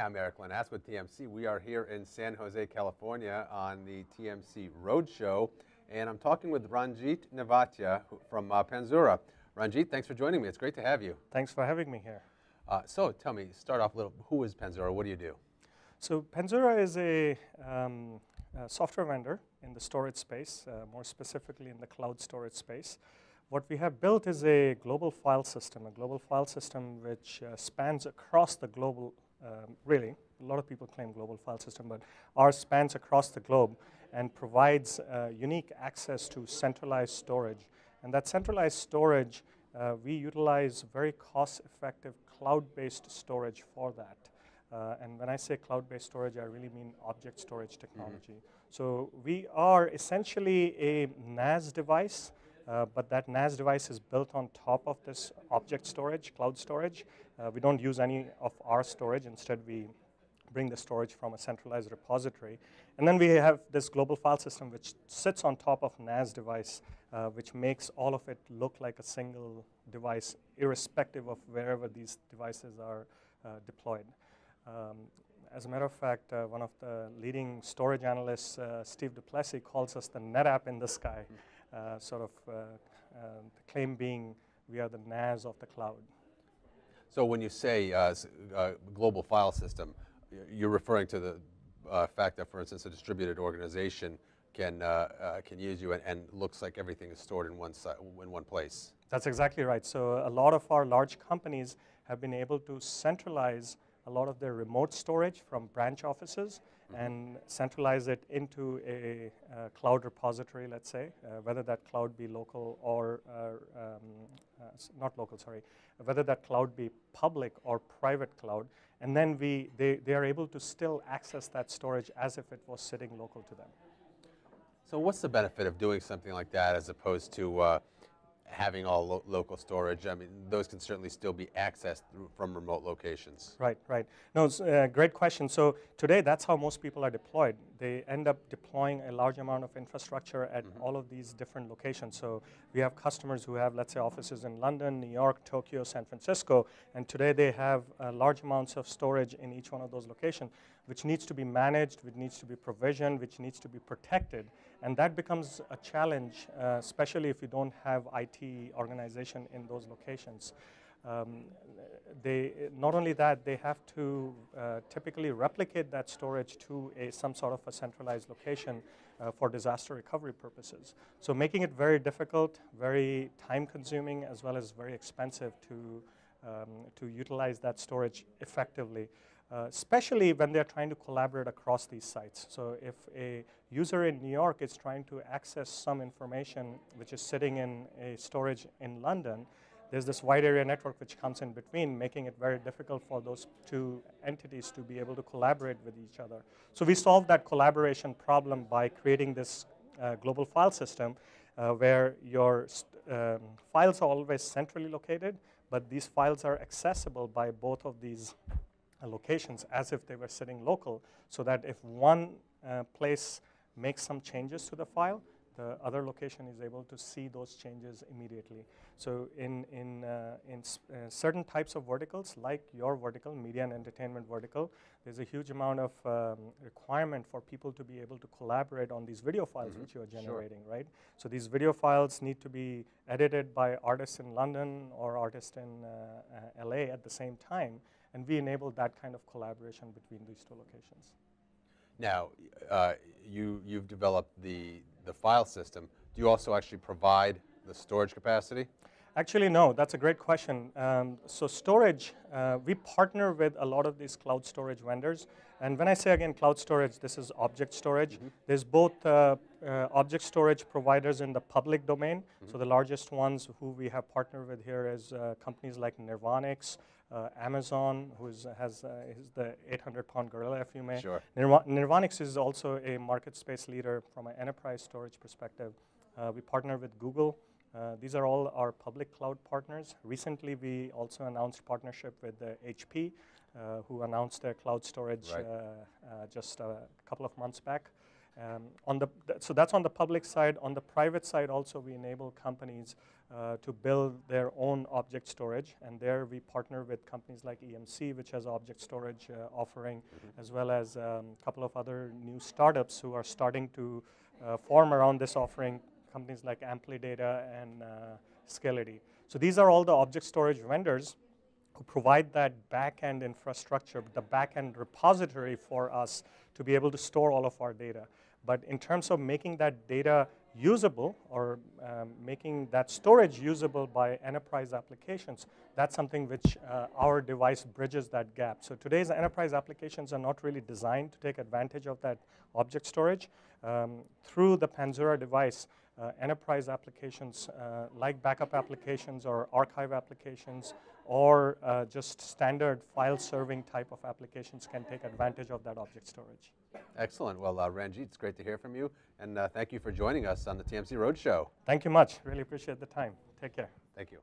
Hi, I'm Eric Linask with TMC. We are here in San Jose, California on the TMC Roadshow, and I'm talking with Ranjit Nevatia from uh, Panzura. Ranjit, thanks for joining me. It's great to have you. Thanks for having me here. Uh, so tell me, start off a little, who is Panzura? What do you do? So Panzura is a, um, a software vendor in the storage space, uh, more specifically in the cloud storage space. What we have built is a global file system, a global file system which uh, spans across the global, um, really, a lot of people claim global file system, but ours spans across the globe and provides uh, unique access to centralized storage. And that centralized storage, uh, we utilize very cost-effective cloud-based storage for that. Uh, and when I say cloud-based storage, I really mean object storage technology. Mm -hmm. So we are essentially a NAS device uh, but that NAS device is built on top of this object storage, cloud storage. Uh, we don't use any of our storage. Instead, we bring the storage from a centralized repository. And then we have this global file system which sits on top of NAS device, uh, which makes all of it look like a single device, irrespective of wherever these devices are uh, deployed. Um, as a matter of fact, uh, one of the leading storage analysts, Steve Duplessie, calls us the NetApp in the sky. Mm -hmm. Uh, sort of uh, uh, the claim being we are the NAS of the cloud. So when you say global file system, you're referring to the fact that, for instance, a distributed organization can can use you and, and, looks like everything is stored in one in one place. That's exactly right. So a lot of our large companies have been able to centralize a lot of their remote storage from branch offices mm-hmm. and centralize it into a, cloud repository, let's say, uh, whether that cloud be local or uh, um, uh, not local, sorry, whether that cloud be public or private cloud, and then we they, they are able to still access that storage as if it was sitting local to them. So what's the benefit of doing something like that as opposed to uh, having all lo local storage. I mean, those can certainly still be accessed from remote locations. Right, right. No, it's a great question. So today, that's how most people are deployed. They end up deploying a large amount of infrastructure at mm -hmm. all of these different locations. So we have customers who have, let's say, offices in London, New York, Tokyo, San Francisco, and today they have uh, large amounts of storage in each one of those locations, which needs to be managed, which needs to be provisioned, which needs to be protected. And that becomes a challenge, uh, especially if you don't have IT organization in those locations. Um, they, not only that, they have to uh, typically replicate that storage to a, some sort of a centralized location uh, for disaster recovery purposes. So making it very difficult, very time consuming, as well as very expensive to, um, to utilize that storage effectively. Uh, especially when they're trying to collaborate across these sites. So if a user in New York is trying to access some information which is sitting in a storage in London, there's this wide area network which comes in between, making it very difficult for those two entities to be able to collaborate with each other. So we solved that collaboration problem by creating this uh, global file system uh, where your um, files are always centrally located, but these files are accessible by both of these uh, locations as if they were sitting local, so that if one uh, place makes some changes to the file, the other location is able to see those changes immediately. So in, in, uh, in uh, certain types of verticals, like your vertical, media and entertainment vertical, there's a huge amount of um, requirement for people to be able to collaborate on these video files mm -hmm. which you're generating, sure. right? So these video files need to be edited by artists in London or artists in uh, uh LA at the same time, and we enable that kind of collaboration between these two locations. Now, uh, you, you've developed the, the file system. Do you also actually provide the storage capacity? Actually, no. That's a great question. Um, so storage, uh, we partner with a lot of these cloud storage vendors. And when I say, again, cloud storage, this is object storage. Mm -hmm. There's both uh, uh, object storage providers in the public domain. Mm -hmm. So the largest ones who we have partnered with here is uh, companies like Nirvanix, uh, Amazon, who is, has uh, is the 800-pound gorilla, if you may. Sure. Nirvanix is also a market space leader from an enterprise storage perspective. Uh, we partner with Google. Uh, these are all our public cloud partners. Recently, we also announced partnership with HP, uh, who announced their cloud storage right. Uh, just a couple of months back. Um, on the, th- so that's on the public side. On the private side, also, we enable companies uh, to build their own object storage. And there we partner with companies like EMC, which has object storage uh, offering, Mm-hmm. as well as a um, couple of other new startups who are starting to uh, form around this offering, companies like Amplidata and uh, Scality. So these are all the object storage vendors who provide that back-end infrastructure, the back-end repository for us to be able to store all of our data. But in terms of making that data usable or um, making that storage usable by enterprise applications, that's something which uh, our device bridges that gap. So today's enterprise applications are not really designed to take advantage of that object storage. Um, through the Panzura device, enterprise applications uh, like backup applications or archive applications or uh, just standard file serving type of applications can take advantage of that object storage. Excellent. Well, uh, Ranjit, it's great to hear from you, and uh, thank you for joining us on the TMC Roadshow. Thank you much. Really appreciate the time. Take care. Thank you.